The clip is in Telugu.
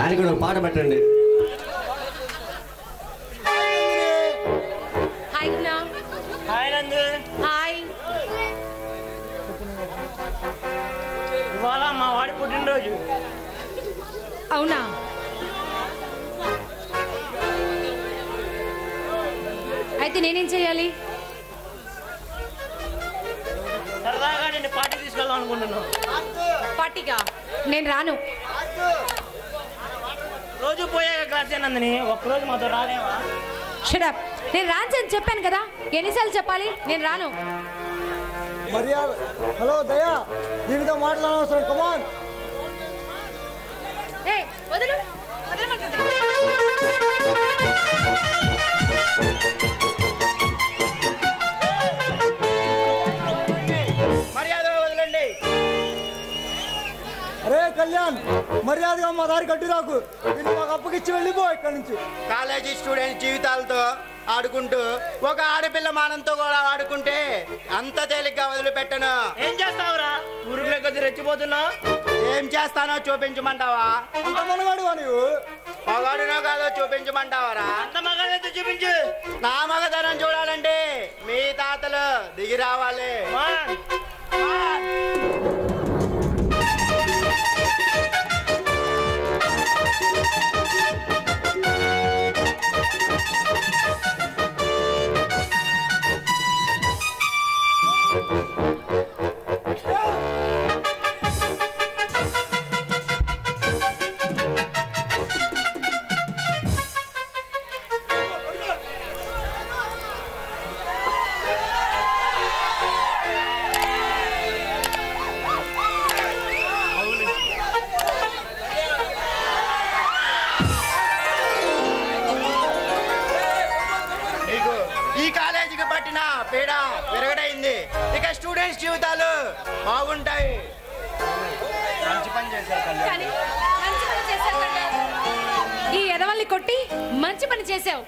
ఆయన కూడా పాట పెట్టండి. ఇవాళ మా వాడి పుట్టినరోజు. అవునా? అయితే నేనేం చేయాలి? సరదాగా నేను పార్టీ పార్టీగా నేను రాను. రోజు పోయే క్లాస్ నందిని? ఒక్కరోజు మాతో రాలేవా? షడప్ నేను రాను అని చెప్పాను కదా. ఎన్నిసార్లు చెప్పాలి? నేను రాను. మర్యాద. హలో దయా. దీనితో మాట్లాడనవసరం. కమాన్ ఏ అరే కళ్యాణ్ మర్యాదగా మా దారి కట్టి రాకు. మాకు అప్పగిచ్చి వెళ్ళిపో ఇక్కడి నుంచి. కాలేజీ స్టూడెంట్స్ జీవితాలతో ఆడుకుంటూ ఒక ఆడపిల్ల మానంతో కూడా ఆడుకుంటే అంత తేలిగ్గా వదిలిపెట్టను. ఏం చేస్తావురా? ఊరుకులే కొద్ది రెచ్చిపోతున్నావు? ఏం చేస్తానో చూపించమంటావా? అంత నువ్వు మగాడునో కాదో చూపించమంటావారా? అంత మగాడైతే చూపించు. నా మగధనం చూడాలంటే మీ తాతలు దిగి రావాలి. పట్టిన పీడ విరగడైంది. ఇక స్టూడెంట్స్ జీవితాలు బాగుంటాయి. మంచి పని చేశారు. ఈ ఎదవల్ని కొట్టి మంచి పని చేసావు